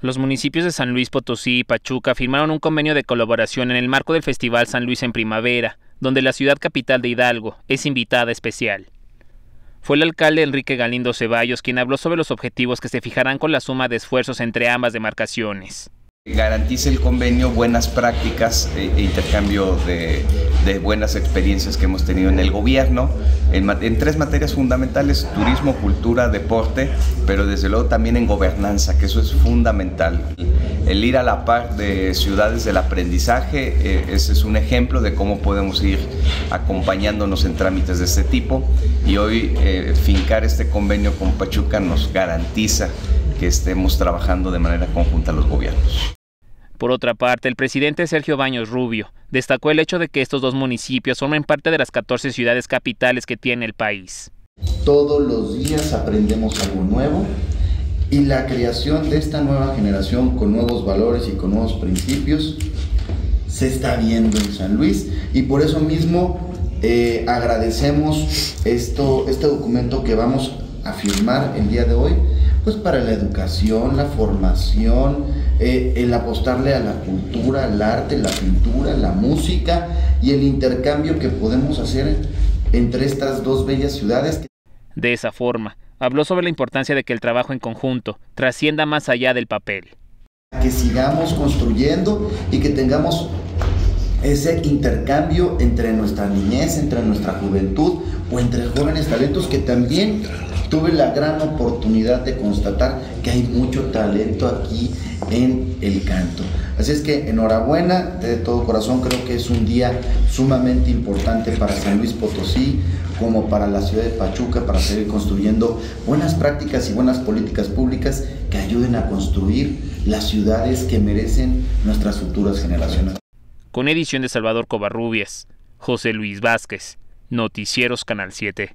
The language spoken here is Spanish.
Los municipios de San Luis Potosí y Pachuca firmaron un convenio de colaboración en el marco del Festival San Luis en Primavera, donde la ciudad capital de Hidalgo es invitada especial. Fue el alcalde Enrique Galindo Ceballos quien habló sobre los objetivos que se fijarán con la suma de esfuerzos entre ambas demarcaciones. Garantice el convenio buenas prácticas e, e intercambio de, buenas experiencias que hemos tenido en el gobierno, en, tres materias fundamentales, turismo, cultura, deporte, pero desde luego también en gobernanza, que eso es fundamental. El ir a la par de ciudades del aprendizaje, eh, ese es un ejemplo de cómo podemos ir acompañándonos en trámites de este tipo y hoy eh, fincar este convenio con Pachuca nos garantiza que estemos trabajando de manera conjunta los gobiernos. Por otra parte, el presidente Sergio Baños Rubio destacó el hecho de que estos dos municipios formen parte de las 14 ciudades capitales que tiene el país. Todos los días aprendemos algo nuevo y la creación de esta nueva generación con nuevos valores y con nuevos principios se está viendo en San Luis y por eso mismo eh, agradecemos esto, este documento que vamos a firmar el día de hoy pues para la educación, la formación, eh, el apostarle a la cultura, al arte, la pintura, la música y el intercambio que podemos hacer entre estas dos bellas ciudades. De esa forma, habló sobre la importancia de que el trabajo en conjunto trascienda más allá del papel. Que sigamos construyendo y que tengamos ese intercambio entre nuestra niñez, entre nuestra juventud o entre jóvenes talentos que también tuve la gran oportunidad de constatar que hay mucho talento aquí en el canto. Así es que enhorabuena de todo corazón, creo que es un día sumamente importante para San Luis Potosí, como para la ciudad de Pachuca, para seguir construyendo buenas prácticas y buenas políticas públicas que ayuden a construir las ciudades que merecen nuestras futuras generaciones. Con edición de Salvador Covarrubias, José Luis Vázquez, Noticieros Canal 7.